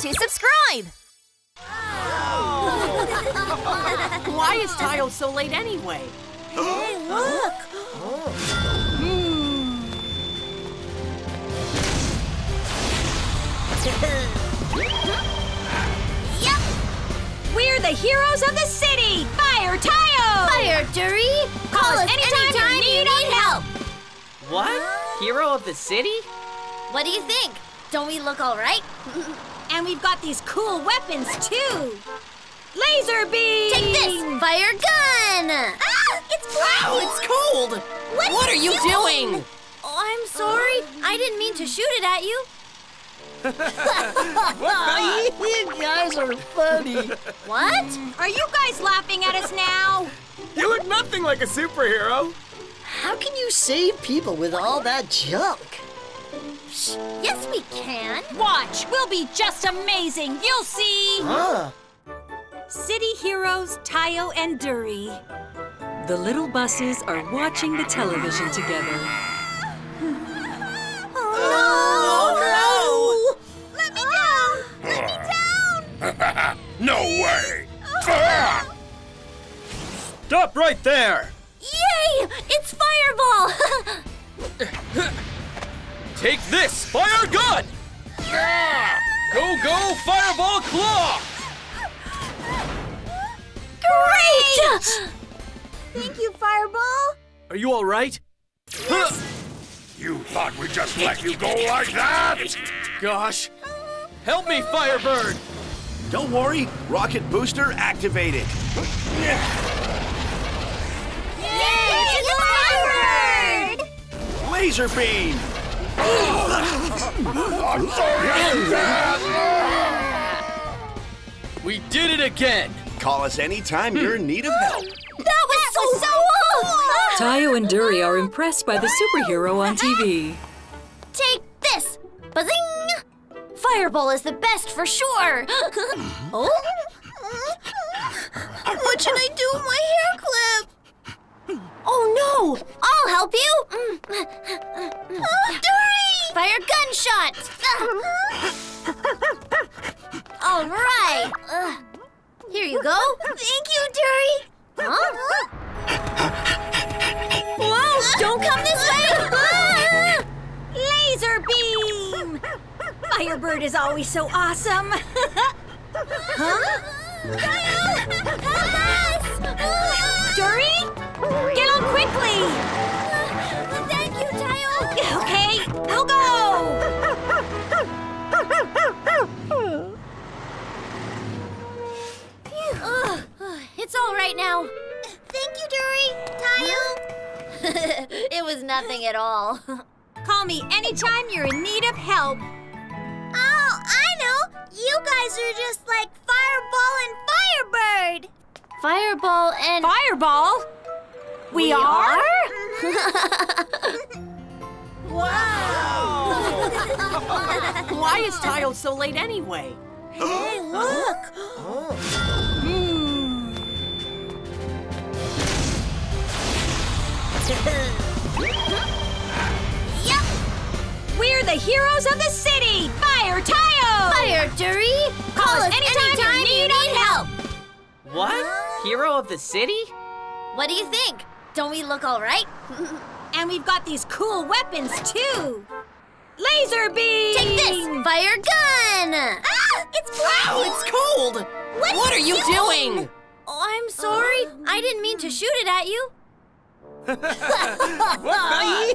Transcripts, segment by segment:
to subscribe! Why is Tayo so late anyway? Hey, look! Hmm. Yep! We're the heroes of the city! Fire Tayo! Fire Duri! Call, us anytime, you need help! What? Hero of the city? What do you think? Don't we look all right? And we've got these cool weapons too! Laser beam! Take this! Fire gun! Ah! It's Ow, cold! it's cold! What, are you doing? Oh, I'm sorry. I didn't mean to shoot it at you. you guys are funny. What? Are you guys laughing at us now? You look nothing like a superhero. How can you save people with all that junk? Yes, we can. Watch, we'll be just amazing. You'll see. Huh? City heroes Tayo and Duri. The little buses are watching the television together. Oh, oh, no! Let me down! Let me down! No way! Ah. Stop right there! Take this, fire gun! Go, go, fireball claw! Great! Thank you, Fireball. Are you all right? Yes. You thought we'd just let you go like that? Gosh. Help me, Firebird! Don't worry, rocket booster activated. Yay! It's Firebird! Laser beam! I'm sorry, Dad! We did it again! Call us anytime you're in need of help. That was so, so cool! Tayo and Duri are impressed by the superhero on TV. Take this! Buzzing! Fireball is the best for sure! oh? What should I do with my hair clip? Oh no! I'll help you! Mm. Uh, oh, Duri! Fire gunshot! All right! Uh, here you go. Thank you, Duri! Huh? Whoa! Don't come this way! Laser beam! Firebird is always so awesome. Huh? Duri, get on quickly. It's all right now. Thank you, Duri. Tayo. it was nothing at all. Call me anytime you're in need of help. Oh, I know. You guys are just like Fireball and Firebird. Fireball and Fireball? We, are? Wow. Why is Tayo so late anyway? Hey, look! Oh. yep. We're the heroes of the city. Fire Tayo! Fire, Duri. Call, us anytime, you need help. What? Hero of the city? What do you think? Don't we look all right? And we've got these cool weapons too. Laser beam! Take this, fire gun! Ah, it's Ow, cold! it's cold! What, are you doing? Oh, I'm sorry. I didn't mean to shoot it at you.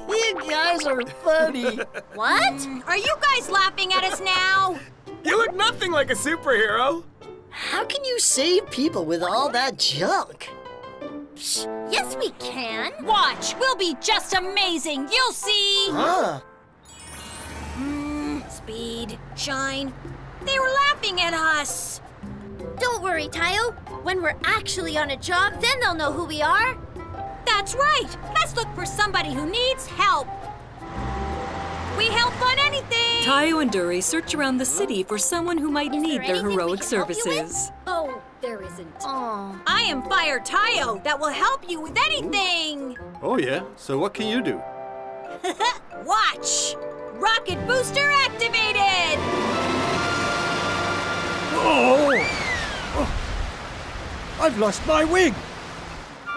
you guys are funny. What? Are you guys laughing at us now? You look nothing like a superhero. How can you save people with all that junk? Psh, Yes, we can. Watch, we'll be just amazing. You'll see. Huh? Mm, speed, shine. They were laughing at us. Don't worry, Tayo. When we're actually on a job, then they'll know who we are. That's right. Let's look for somebody who needs help. We help on anything. Tayo and Duri search around the city for someone who might Is need their heroic can help you with? services. Oh, there isn't. Oh. I am Fire Tayo that will help you with anything. Oh, yeah? So what can you do? Watch. Rocket booster activated. Oh! oh! I've lost my wig.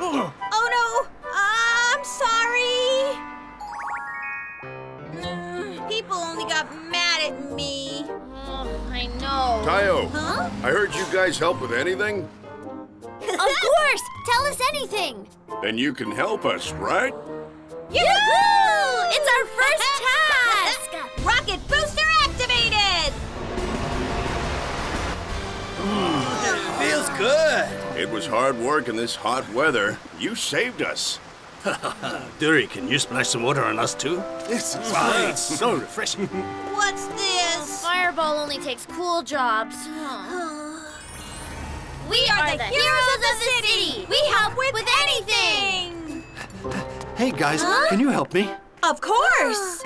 Oh no! I'm sorry! Mm, People only got mad at me. Oh, I know. Tayo, Huh? I heard you guys help with anything? Of course! Tell us anything! Then you can help us, right? Yoo-hoo! It's our first task! Feels good. It was hard work in this hot weather. You saved us. Duri, can you splash some water on us too? This is Wow, it's so refreshing. What's this? Fireball only takes cool jobs. We are, the, heroes of the city! We help with, anything! Hey guys, can you help me? Of course!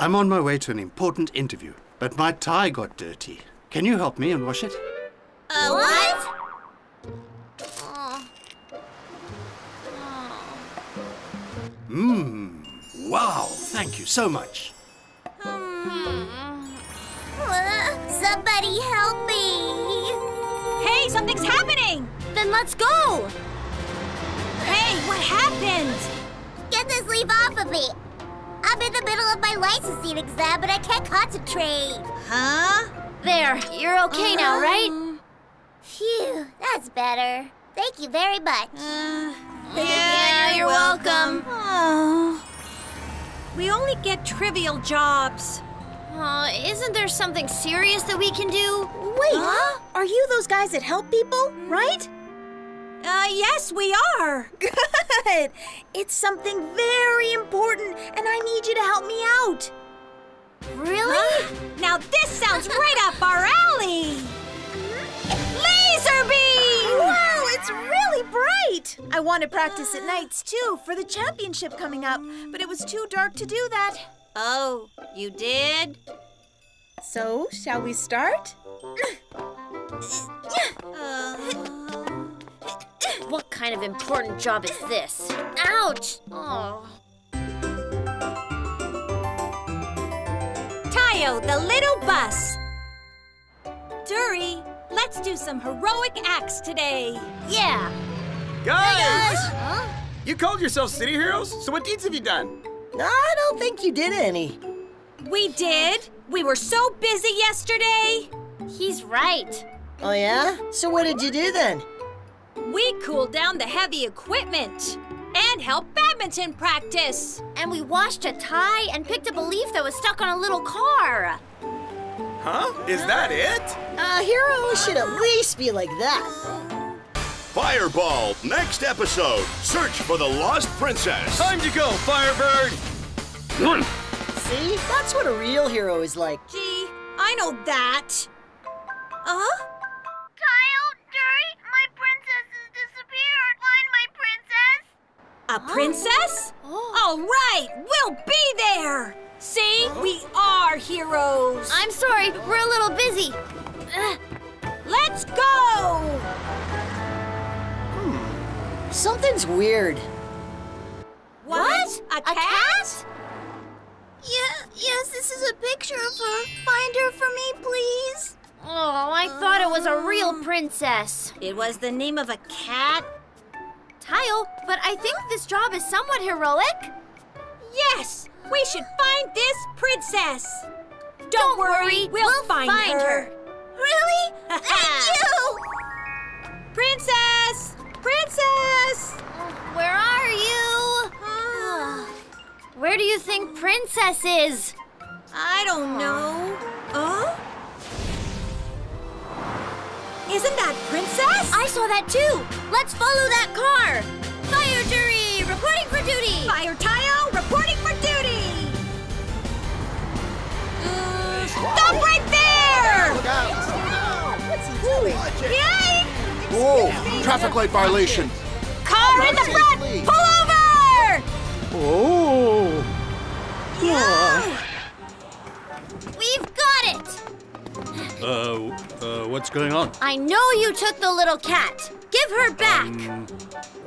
I'm on my way to an important interview, but my tie got dirty. Can you help me and wash it? Uh, What? Wow, thank you so much. Somebody help me! Hey, something's happening! Then let's go! Hey, what happened? Get this leaf off of me! I'm in the middle of my licensing exam, but I can't concentrate. Huh? There, you're okay now, right? Phew, that's better. Thank you very much. Uh, Yeah, you're welcome. Oh. We only get trivial jobs. Uh, isn't there something serious that we can do? Wait, huh? are you those guys that help people, right? Uh, yes, we are. Good. It's something very important, and I need you to help me out. Really? Now this sounds right up our alley. It's really bright! I want to practice at nights too for the championship coming up, but it was too dark to do that. Oh, you did? So, shall we start? Uh, What kind of important job is this? Ouch! Oh. Tayo, the little bus. Duri, let's do some heroic acts today. Yeah. Guys! Huh? You called yourselves city heroes? So what deeds have you done? I don't think you did any. We did. We were so busy yesterday. He's right. Oh, yeah? So what did you do then? We cooled down the heavy equipment and helped badminton practice. And we washed a tie and picked up a leaf that was stuck on a little car. Huh? Is that it? A hero should at least be like that. Fireball, next episode. Search for the lost princess. Time to go, Firebird! See? That's what a real hero is like. Gee, I know that. Uh-huh. Kyle, Duri, my princess has disappeared. Find my princess. A princess? All right, we'll be there. See, we are heroes. I'm sorry, we're a little busy. Ugh. Let's go. Hmm. Something's weird. What? A, cat? Yeah, yes, this is a picture of her. Find her for me, please. Oh, I thought it was a real princess. It was the name of a cat? Tile, but I think this job is somewhat heroic. Yes, we should find this princess. Don't, Don't worry, worry, we'll, we'll find, find her. her. Really? Thank you! Princess! Princess! Where are you? Ah. Where do you think Princess is? I don't know. Huh? Isn't that Princess? I saw that too. Let's follow that car. Fire Duri, reporting for duty. Fire Tayo, stop right there! What's he doing? Yikes! Whoa! Traffic light violation. Car in the front! Pull over! Oh! We've got it. Uh, uh, what's going on? I know you took the little cat. Give her back.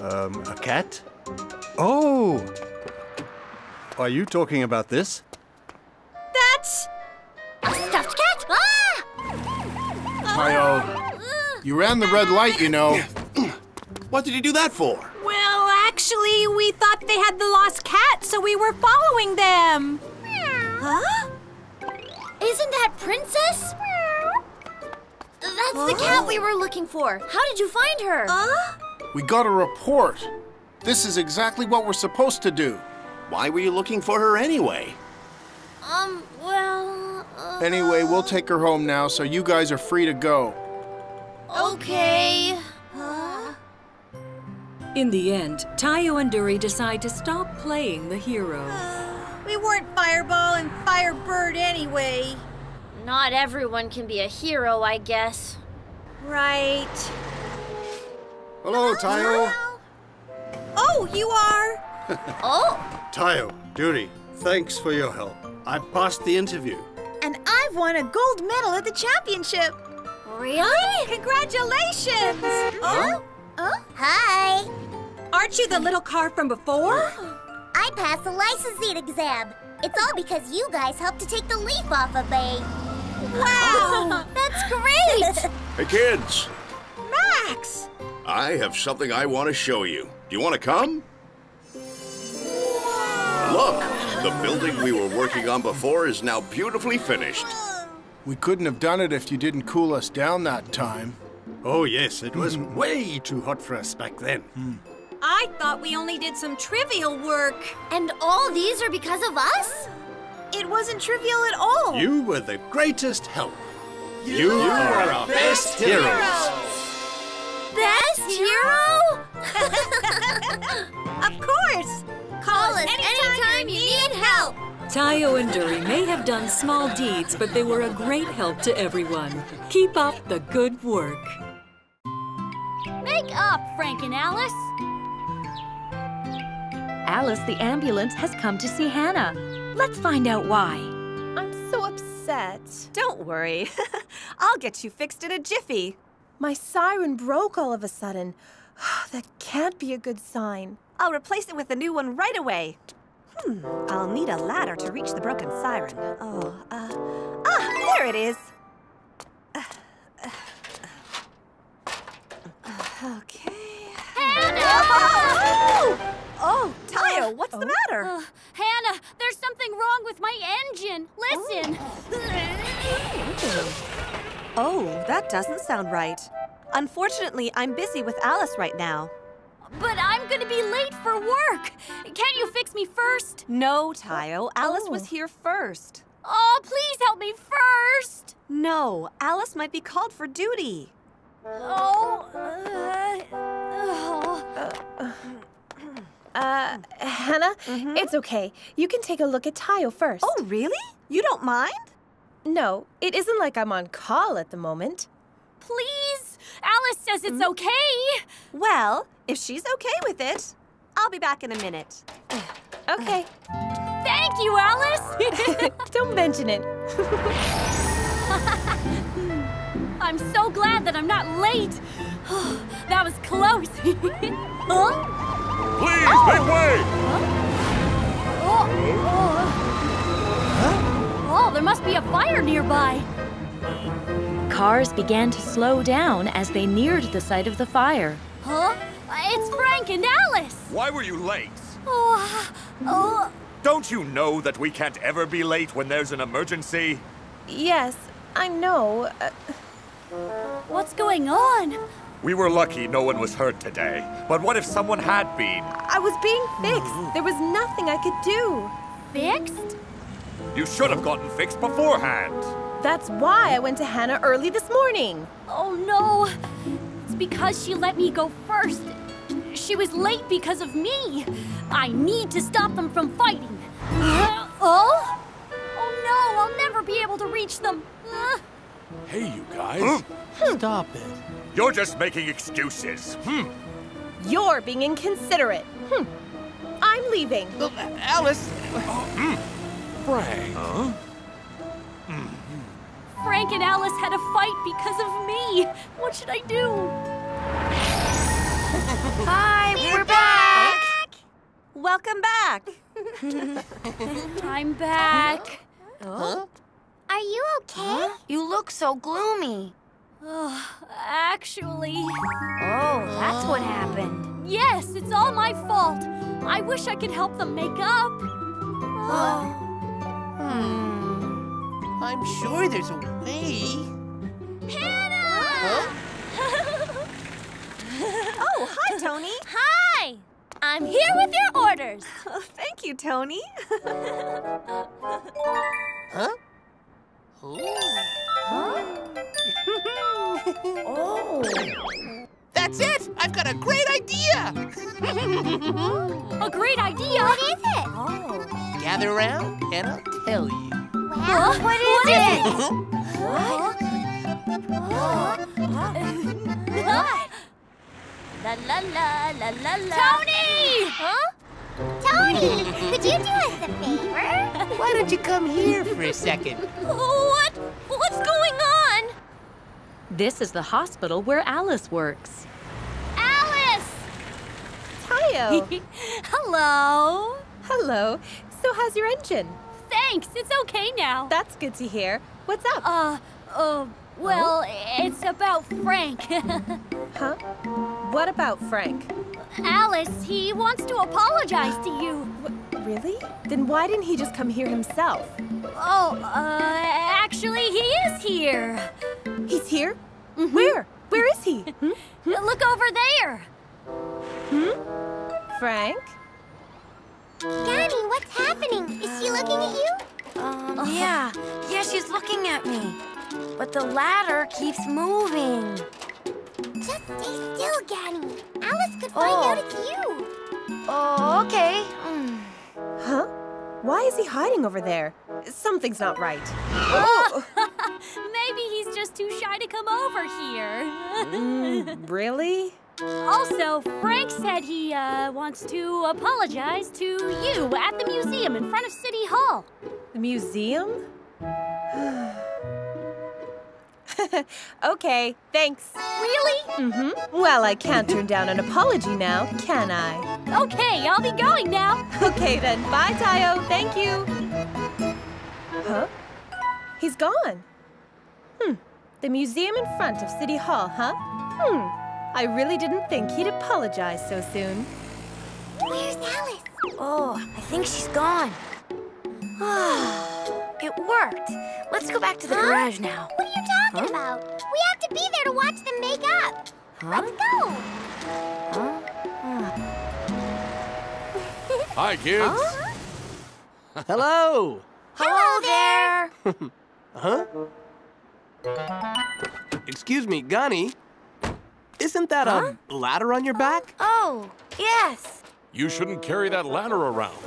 Um, a cat? Oh! Are you talking about this? That's... A stuffed cat? Tayo. You ran the red light, you know. What did you do that for? Well, actually, we thought they had the lost cat, so we were following them. Huh? Isn't that Princess? That's the cat we were looking for. How did you find her? We got a report. This is exactly what we're supposed to do. Why were you looking for her anyway? Um, well. Anyway, we'll take her home now, so you guys are free to go. okay. In the end, Tayo and Duri decide to stop playing the hero. We weren't Fireball and Firebird anyway. Not everyone can be a hero, I guess. Right. Hello, Tayo. Oh, you are? Oh, Tayo, Duri, thanks for your help. I passed the interview. And I've won a gold medal at the championship. really? Congratulations! Oh? Oh? Hi. Aren't you the little car from before? I passed the licensing exam. It's all because you guys helped to take the leaf off of me. Wow, that's great. Hey, kids. Max! I have something I want to show you. Do you want to come? Look, the building we were working on before is now beautifully finished. We couldn't have done it if you didn't cool us down that time. Oh, yes, it was hmm. way too hot for us back then. Hmm. I thought we only did some trivial work. And all these are because of us? It wasn't trivial at all. You were the greatest help. You, are our best heroes. Best hero? Of course! Call us anytime you need help. Tayo and Duri may have done small deeds, but they were a great help to everyone. Keep up the good work. Make up, Frank and Alice. Alice, the ambulance, has come to see Hannah. Let's find out why. I'm so upset. Don't worry. I'll get you fixed in a jiffy. My siren broke all of a sudden. that can't be a good sign. I'll replace it with a new one right away. Hmm, I'll need a ladder to reach the broken siren. Oh, uh, ah, there it is. Okay. Oh! Oh, Tayo, what's the matter? Uh, Hannah, there's something wrong with my engine. Listen. Oh, that doesn't sound right. Unfortunately, I'm busy with Alice right now. But I'm gonna be late for work. Can't you fix me first? No, Tayo. Alice was here first. Oh, please help me first. No, Alice might be called for duty. Oh. Uh, oh. Uh, Hannah, it's okay. You can take a look at Tayo first. Oh, really? You don't mind? No, it isn't like I'm on call at the moment. Please? Alice says it's hmm? okay. Well, if she's okay with it, I'll be back in a minute. Okay. Thank you, Alice. Don't mention it. I'm so glad that I'm not late. that was close. huh? Please, make way! Oh, oh. oh, there must be a fire nearby. Cars began to slow down as they neared the site of the fire. Huh? It's Frank and Alice. Why were you late? Oh, oh. Don't you know that we can't ever be late when there's an emergency? Yes, I know. Uh, What's going on? We were lucky no one was hurt today. But what if someone had been? I was being fixed. There was nothing I could do. Fixed? You should have gotten fixed beforehand. That's why I went to Hannah early this morning. Oh no! It's because she let me go first. She was late because of me. I need to stop them from fighting. Uh, oh? Oh no, I'll never be able to reach them. Uh, Hey, you guys. Stop it. You're just making excuses. Hmm. You're being inconsiderate. Hmm. I'm leaving. Alice! Frank. Huh? Frank and Alice had a fight because of me. What should I do? Hi, we're back. Welcome back. I'm back. Are you okay? You look so gloomy. Oh, actually. Oh, that's what happened. Yes, it's all my fault. I wish I could help them make up. Hmm. I'm sure there's a way. Hannah! Oh, hi, Tony. Hi! I'm here with your orders. Oh, thank you, Tony. Huh? Oh. oh. That's it! I've got a great idea! A great idea. What is it? Oh. Gather around and I'll tell you. Wow, what is it? La la la la la la. Tony! Huh? Tony, could you do us a favor? Why don't you come here for a second? What? What's going on? This is the hospital where Alice works. Alice! Tayo. Hello. Hello. So how's your engine? Thanks. It's okay now. That's good to hear. What's up? Uh, uh, well, it's about Frank. Huh? What about Frank? Alice, he wants to apologize to you. Really? Then why didn't he just come here himself? Oh, uh, actually, he is here. He's here? Where? Where is he? Hmm? Look over there. Hmm? Frank? Danny, what's happening? Is she looking at you? Um, yeah. Yeah, she's looking at me. But the ladder keeps moving. Just stay still, Gani. Alice could find Oh. out it's you. Oh, okay. Mm. Huh? Why is he hiding over there? Something's not right. Oh! Maybe he's just too shy to come over here. Mm, really? Also, Frank said he uh, wants to apologize to you at the museum in front of City Hall. The museum? okay, thanks. Really? Mm-hmm. Well, I can't turn down an apology now, can I? Okay, I'll be going now. Okay then, bye, Tayo. Thank you. Huh? He's gone. Hmm. The museum in front of City Hall, huh? Hmm. I really didn't think he'd apologize so soon. Where's Alice? Oh, I think she's gone. it worked. Let's go back to the Huh? garage now. What are you talking about? We have to be there to watch them make up. Let's go. Hi, kids. Hello! Hello there. Huh? Excuse me, Gani. Isn't that a ladder on your back? Oh, yes. You shouldn't carry that ladder around.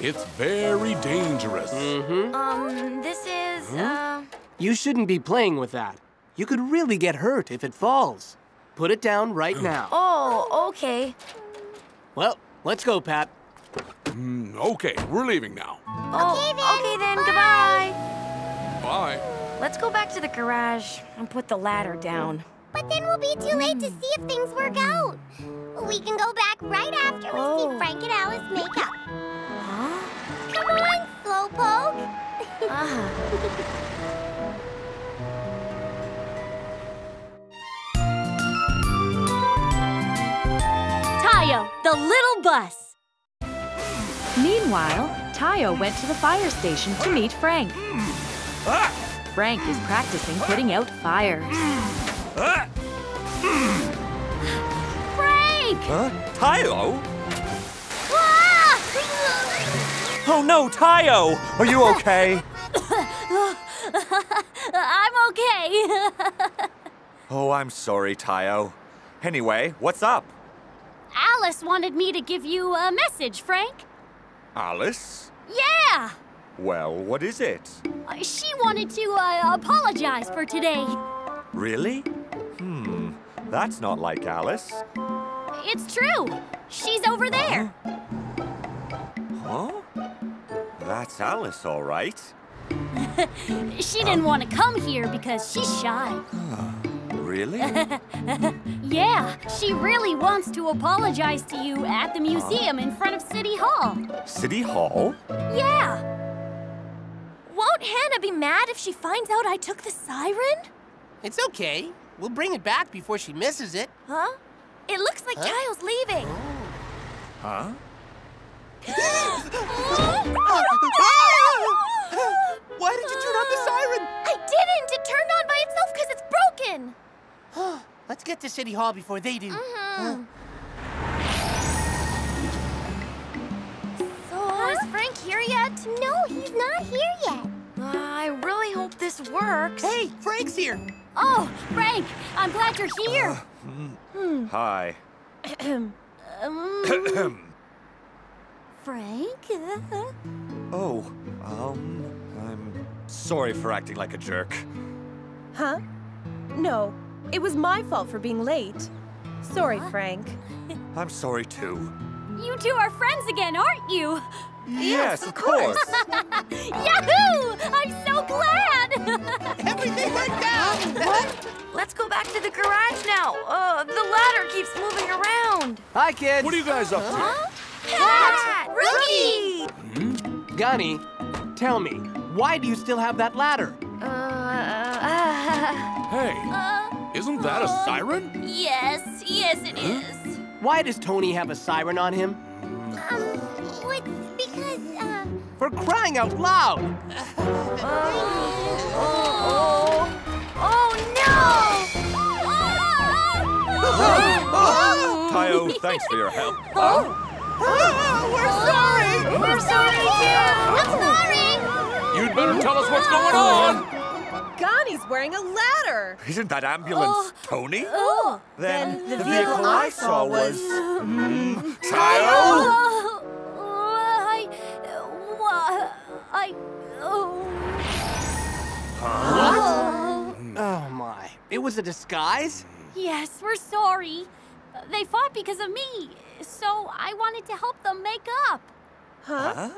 It's very dangerous. Mm-hmm. Um, this is, uh... You shouldn't be playing with that. You could really get hurt if it falls. Put it down right now. Oh, okay. Well, let's go, Pat. Mm, okay, we're leaving now. Oh, okay then. goodbye. Bye. Let's go back to the garage and put the ladder down. But then we'll be too late to see if things work out. We can go back right after we Oh. see Frank and Alice make up. Huh? Come on, Slowpoke. Ah. Tayo, the little bus. Meanwhile, Tayo went to the fire station to meet Frank. Frank is practicing putting out fires. Frank! Huh? Tayo? Ah! Oh no, Tayo! Are you okay? I'm okay. oh, I'm sorry, Tayo. Anyway, what's up? Alice wanted me to give you a message, Frank. Alice? Yeah! Well, what is it? Uh, She wanted to uh, apologize for today. Really? Hmm, that's not like Alice. It's true. She's over there. Huh? That's Alice, all right. She didn't want to come here because she's shy. Really? yeah, she really wants to apologize to you at the museum in front of City Hall. City Hall? Yeah. Won't Hannah be mad if she finds out I took the siren? It's okay. We'll bring it back before she misses it. Huh? It looks like Huh? Tayo's leaving. Huh? Why did you turn on the siren? I didn't! It turned on by itself because it's broken! Let's get to City Hall before they do. Mhm. So, is Frank here yet? No, he's not here this works. Hey, Frank's here. Oh, Frank, I'm glad you're here. Hi. um, Frank? Oh, um, I'm sorry for acting like a jerk. Huh? No, it was my fault for being late. Sorry, Frank. I'm sorry too. You two are friends again, aren't you? Yes, of course. Yahoo! I'm so glad! Everything worked out! What? Let's go back to the garage now. Uh, the ladder keeps moving around. Hi, kids. What are you guys up to? Huh? Cat! Rookie! Gani, tell me, why do you still have that ladder? Uh, uh, Hey, uh, isn't that a siren? yes, yes it is. Why does Tony have a siren on him? Um, it's because, uh, For crying out loud! Oh, oh Oh no! Tayo, thanks for your help. We're sorry! We're sorry too! I'm sorry! You'd better tell us what's going on. Gani's wearing a ladder. Isn't that ambulance Tony? Oh, Then the vehicle I saw was. Mm, Tayo? Oh, I. Wha- I. Oh. What? Oh my, it was a disguise? Yes, we're sorry. They fought because of me, so I wanted to help them make up. Huh? Huh?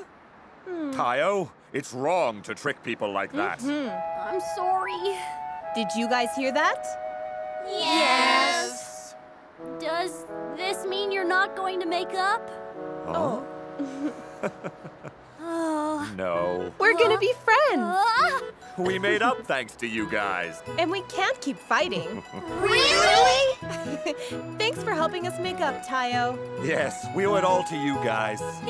Tayo, it's wrong to trick people like that. Hmm. I'm sorry. Did you guys hear that? Yes. Does this mean you're not going to make up? Oh? Oh. No. We're gonna be friends. We made up thanks to you guys. And we can't keep fighting. Really? Thanks for helping us make up, Tayo. Yes, we owe it all to you guys.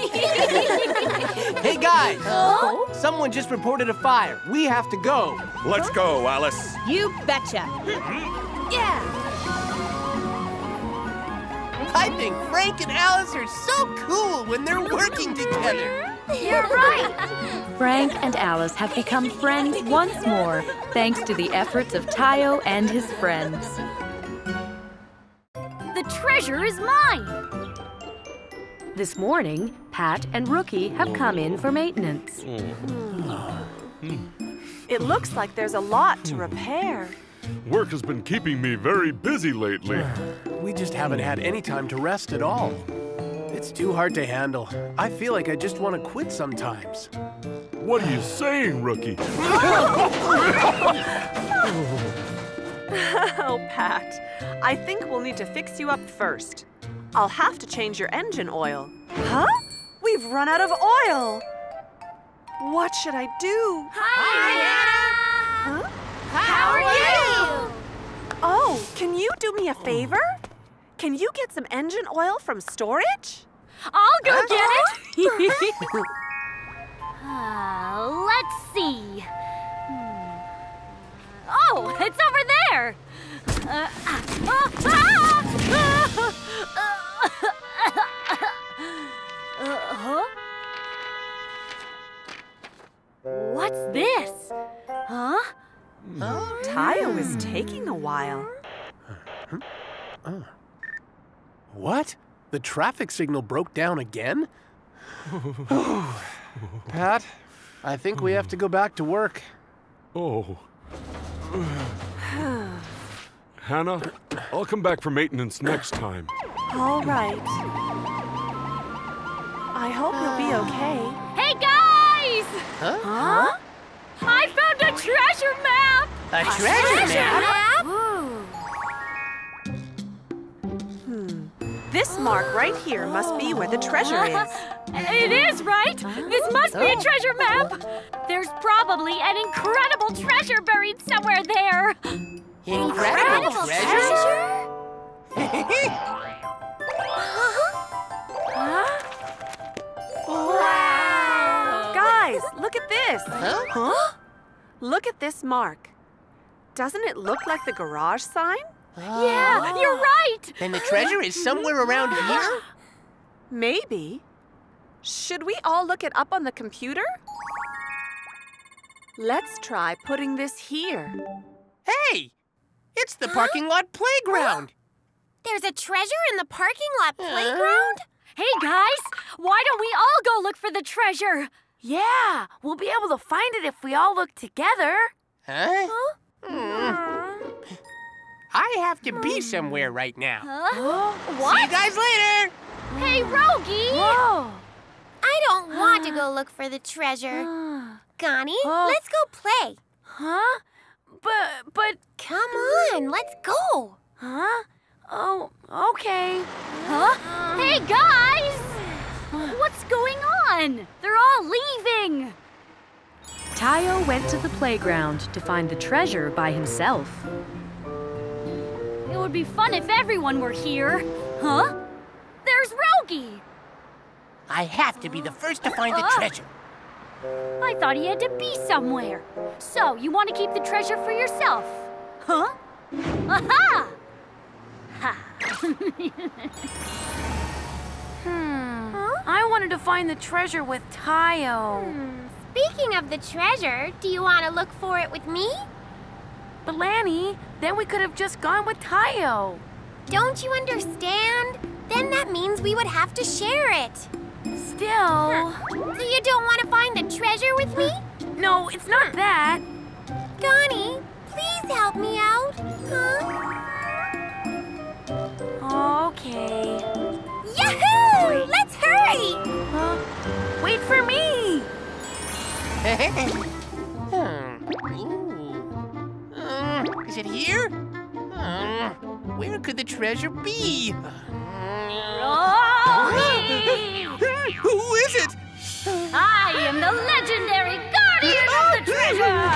Hey guys! Someone just reported a fire. We have to go. Let's go, Alice. You betcha. Yeah. I think Frank and Alice are so cool when they're working together. You're right. Frank and Alice have become friends once more, thanks to the efforts of Tayo and his friends. the treasure is mine. This morning, Pat and Rookie have come in for maintenance. Hmm. It looks like there's a lot to repair. Work has been keeping me very busy lately. We just haven't had any time to rest at all. It's too hard to handle. I feel like I just want to quit sometimes. What are you saying, rookie? oh, Pat. I think we'll need to fix you up first. I'll have to change your engine oil. Huh? We've run out of oil. What should I do? Hi, Huh? How are you? Oh, can you do me a favor? Can you get some engine oil from storage? I'll go get it. let's see. Hmm. Oh, it's over there. Uh, ah, ah, ah. Uh, huh? What's this? Huh? Tayo is taking a while. What? The traffic signal broke down again? Pat, I think we have to go back to work. Oh. Hannah, I'll come back for maintenance next time. All right. I hope you'll be okay. Hey guys! Huh? Huh? I found a treasure map! A treasure map? Hmm. This mark right here must be where the treasure is. It is, right? This must be a treasure map. There's probably an incredible treasure buried somewhere there. Incredible treasure? Treasure? huh? Wow! Guys, look at this. Huh? Look at this mark. Doesn't it look like the garage sign? Yeah, you're right. Then the treasure is somewhere around here? Maybe. Should we all look it up on the computer? Let's try putting this here. Hey! It's the parking lot playground! There's a treasure in the parking lot playground? Hey guys, why don't we all go look for the treasure? Yeah, we'll be able to find it if we all look together. Huh? Hmm. I have to be hmm. somewhere right now. Huh? See you guys later! Hey, Rogi! Whoa! I don't want to go look for the treasure. Connie, let's go play. Huh? But, but... Come on, let's go. Huh? Oh, okay. Huh? Hey, guys! What's going on? They're all leaving. Tayo went to the playground to find the treasure by himself. It would be fun if everyone were here. Huh? There's Rogi. I have to be the first to find the Ah. treasure. I thought he had to be somewhere. So, you want to keep the treasure for yourself? Huh? Aha! Ha! Hmm. I wanted to find the treasure with Tayo. Speaking of the treasure, do you want to look for it with me? But Lani, then we could have just gone with Tayo. Don't you understand? Then that means we would have to share it. Still. So you don't want to find the treasure with me? No, it's not hmm. that. Connie, please help me out. Huh? Okay. Yahoo! Let's hurry! Huh? Wait for me! is it here? Uh, where could the treasure be? Who is it? I am the legendary guardian of the treasure!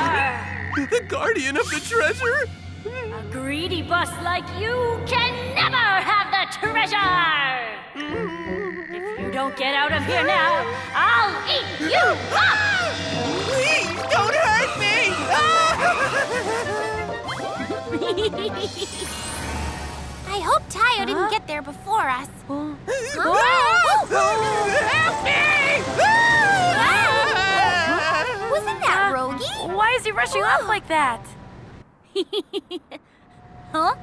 The guardian of the treasure? A greedy bus like you can never have the treasure! If you don't get out of here now, I'll eat you up! Please don't hurt me! I hope Tayo didn't get there before us. Huh? Help me! Wasn't that Rogi? Why is he rushing off like that? huh?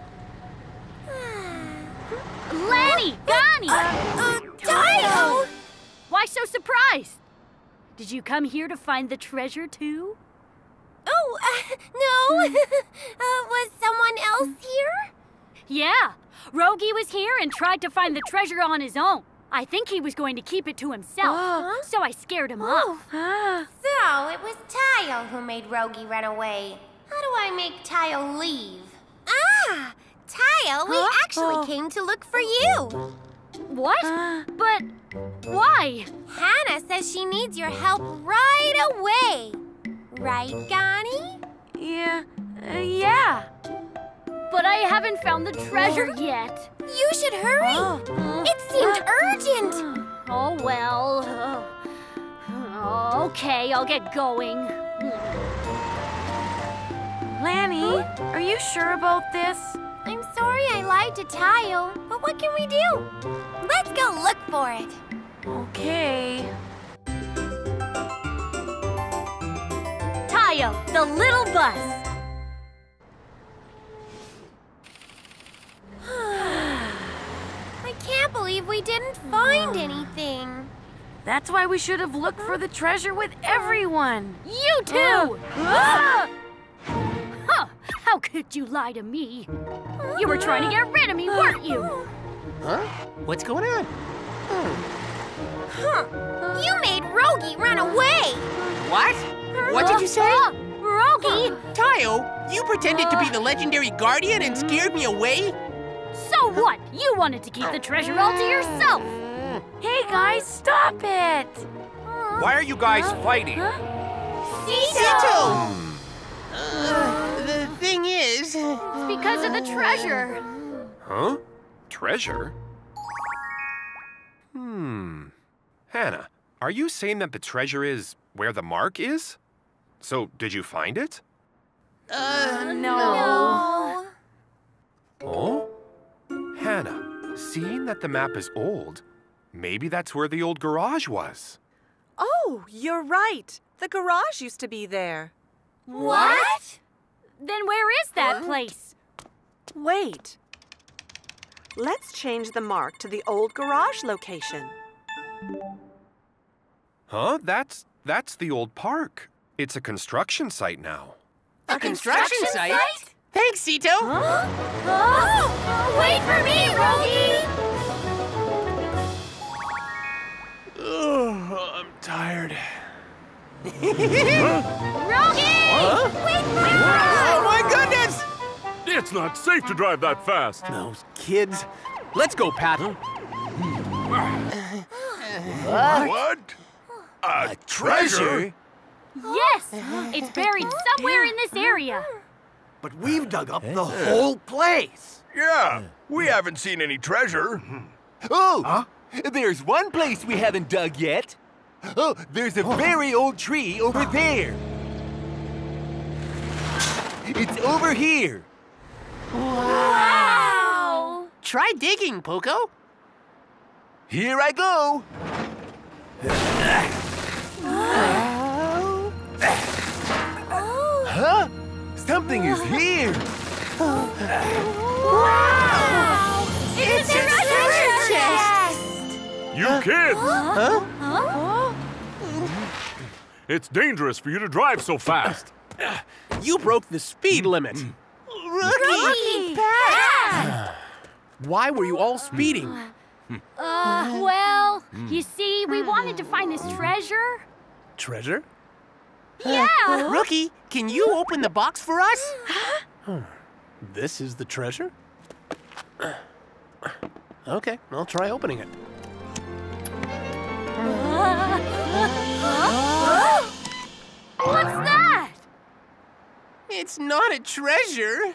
Lani! Connie! Uh, Tayo! Why so surprised? Did you come here to find the treasure too? Oh, uh, no. uh, was someone else here? Yeah, Rogi was here and tried to find the treasure on his own. I think he was going to keep it to himself, so I scared him off. So, it was Tayo who made Rogi run away. How do I make Tayo leave? Ah! Tayo, we actually came to look for you. What? but why? Hannah says she needs your help right away. Right, Gani? Yeah. Uh, yeah. But I haven't found the treasure yet. You should hurry. It seemed urgent. Oh, well. uh, okay, I'll get going. Lani, are you sure about this? I'm sorry I lied to Tayo, but what can we do? Let's go look for it. Okay. Tayo, the little bus. I can't believe we didn't find anything. That's why we should have looked for the treasure with everyone. You too! Ah! Huh, how could you lie to me? You were trying to get rid of me, weren't you? Huh? What's going on? Huh. You made Rogi run away. What? What did you say? Uh, Rogi! Tayo, you pretended to be the legendary guardian and scared me away? So what? You wanted to keep the treasure all to yourself. Hey guys, stop it! Why are you guys fighting? Cito! Uh, the thing thing is... It's because of the treasure. Huh? Treasure? Hmm. Hannah, are you saying that the treasure is where the mark is? So, did you find it? Uh, no. Oh? Hana, seeing that the map is old, maybe that's where the old garage was. Oh, you're right. The garage used to be there. What? Then where is that place? Wait. Let's change the mark to the old garage location. Huh? That's that's the old park. It's a construction site now. A construction site? Thanks, Cito. Oh, wait for me, Rogi! Oh, I'm tired. Rogi! Wait for Oh, my goodness! It's not safe to drive that fast. Those kids. Let's go, Pat. What? A treasure? Yes, it's buried somewhere in this area. But we've dug up the whole place. Yeah, we haven't seen any treasure. Oh, there's one place we haven't dug yet. Oh, there's a very old tree over there. It's over here. Wow! Try digging, Poco. Here I go. Huh? Something is here. Wow! It's, a treasure chest! You kids! Huh? It's dangerous for you to drive so fast. You broke the speed limit. Rookie! Pat! Why were you all speeding? Uh, well, you see, we wanted to find this treasure. Treasure? Yeah! Rookie, can you open the box for us? This is the treasure? Okay, I'll try opening it. What's that? It's not a treasure.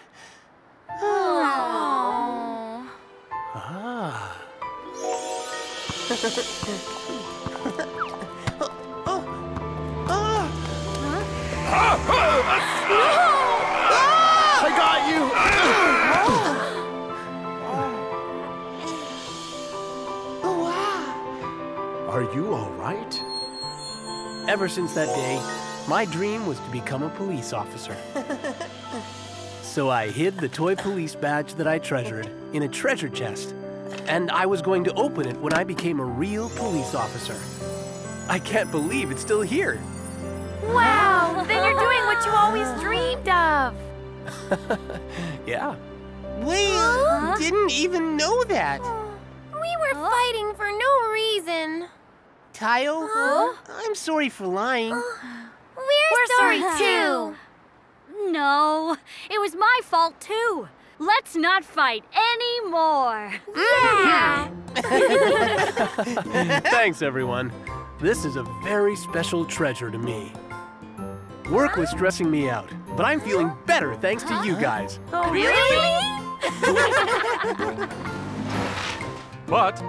Oh. Ah. I got you! Are you all right? Ever since that day, my dream was to become a police officer. so I hid the toy police badge that I treasured in a treasure chest, and I was going to open it when I became a real police officer. I can't believe it's still here. Wow! Then you're doing what you always dreamed of. Yeah. We uh, didn't even know that. We were fighting for no reason. Tayo, Huh? I'm sorry for lying. We're, sorry too. No, it was my fault too. Let's not fight anymore. Yeah. Thanks, everyone. This is a very special treasure to me. Work was stressing me out, but I'm feeling better thanks to you guys. Oh, really? But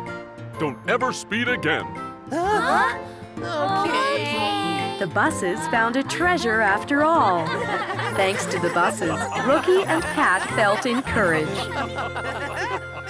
don't ever speed again. Huh? Okay. The buses found a treasure after all. Thanks to the buses, Rookie and Pat felt encouraged.